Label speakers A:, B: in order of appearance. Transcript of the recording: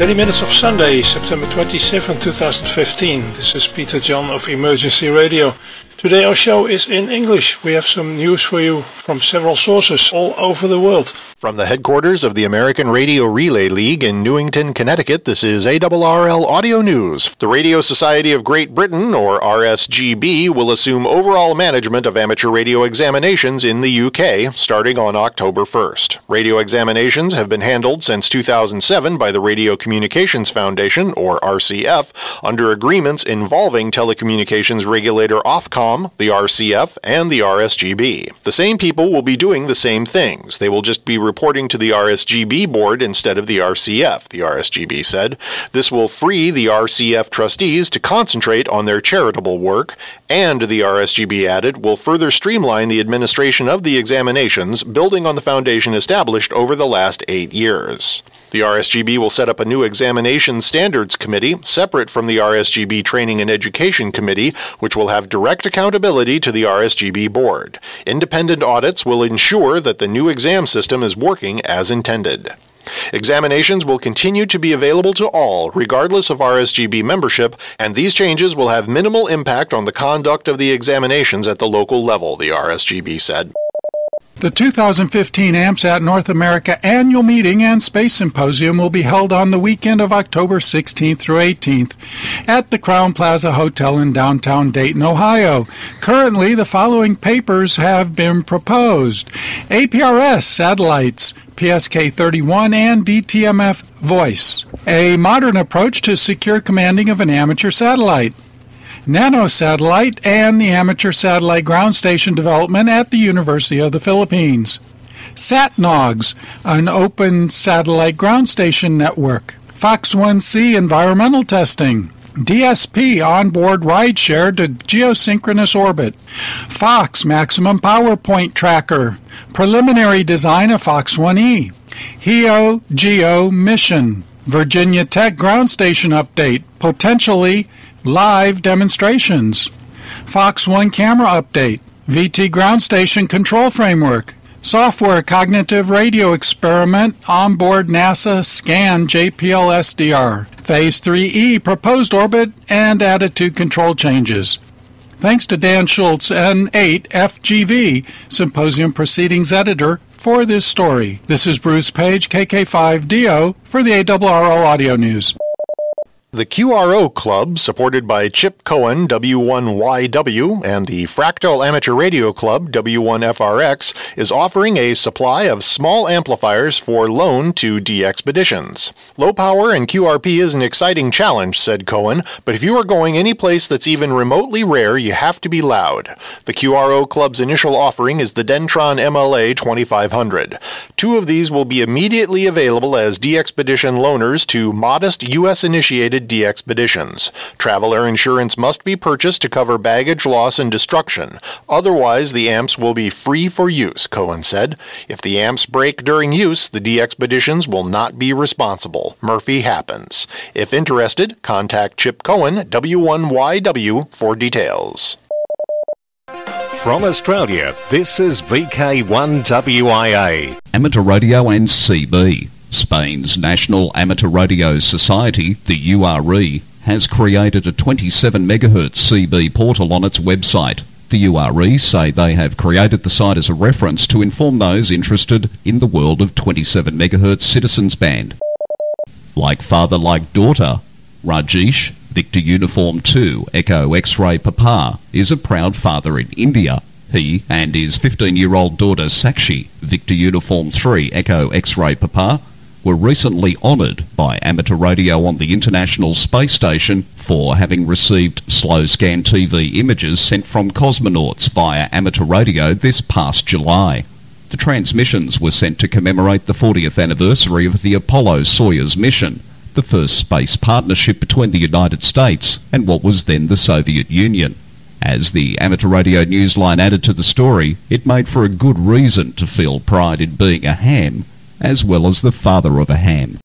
A: Daily Minutes of Sunday, September 27, 2015. This is Peter John of Emergency Radio. Today our show is in English. We have some news for you from several sources all over the world.
B: From the headquarters of the American Radio Relay League in Newington, Connecticut, this is ARRL Audio News. The Radio Society of Great Britain, or RSGB, will assume overall management of amateur radio examinations in the UK starting on October 1st. Radio examinations have been handled since 2007 by the Radio Communications Foundation, or RCF, under agreements involving telecommunications regulator Ofcom, the RCF, and the RSGB. The same people will be doing the same things. They will just be reporting to the RSGB board instead of the RCF, the RSGB said. This will free the RCF trustees to concentrate on their charitable work, and the RSGB added, will further streamline the administration of the examinations, building on the foundation established over the last eight years. The RSGB will set up a new examination standards committee separate from the RSGB Training and Education Committee, which will have direct accountability to the RSGB board. Independent audits will ensure that the new exam system is working as intended. Examinations will continue to be available to all, regardless of RSGB membership, and these changes will have minimal impact on the conduct of the examinations at the local level, the RSGB said.
C: The 2015 AMSAT North America Annual Meeting and Space Symposium will be held on the weekend of October 16th through 18th at the Crowne Plaza Hotel in downtown Dayton, Ohio. Currently, the following papers have been proposed APRS satellites, PSK 31, and DTMF voice. A modern approach to secure commanding of an amateur satellite. Nanosatellite, and the Amateur Satellite Ground Station development at the University of the Philippines. SatNOGS, an open satellite ground station network. Fox 1C environmental testing. DSP onboard rideshare to geosynchronous orbit. Fox maximum power point tracker. Preliminary design of Fox 1E. HEO GEO mission. Virginia Tech ground station update. Potentially live demonstrations, Fox 1 camera update, VT ground station control framework, software cognitive radio experiment onboard NASA SCaN JPL SDR, Phase 3E proposed orbit and attitude control changes. Thanks to Dan Schultz, N8 FGV, Symposium Proceedings Editor, for this story. This is Bruce Page, KK5DO, for the ARRL Audio News.
B: The QRO Club, supported by Chip Cohen W1YW and the Fractal Amateur Radio Club W1FRX, is offering a supply of small amplifiers for loan to DXpeditions. Low power and QRP is an exciting challenge, said Cohen, but if you are going any place that's even remotely rare, you have to be loud. The QRO Club's initial offering is the Dentron MLA 2500. Two of these will be immediately available as DXpedition loaners to modest U.S. initiated DXpeditions. Traveler insurance must be purchased to cover baggage loss and destruction. Otherwise, the amps will be free for use, Cohen said. If the amps break during use, the DXpeditions will not be responsible. Murphy happens. If interested, contact Chip Cohen, W1YW, for details.
D: From Australia, this is VK1WIA.
E: Amateur Radio and CB. Spain's National Amateur Radio Society, the URE, has created a 27 MHz CB portal on its website. The URE say they have created the site as a reference to inform those interested in the world of 27 MHz citizens band. Like father, like daughter, Rajesh, Victor Uniform 2, Echo X-Ray Papa, is a proud father in India he and his 15-year-old daughter Sakshi, Victor Uniform 3 Echo X-Ray Papa, were recently honoured by amateur radio on the International Space Station for having received slow scan TV images sent from cosmonauts via amateur radio this past July. The transmissions were sent to commemorate the 40th anniversary of the Apollo-Soyuz mission, the first space partnership between the United States and what was then the Soviet Union. As the amateur radio newsline added to the story, it made for a good reason to feel pride in being a ham as well as the father of a ham.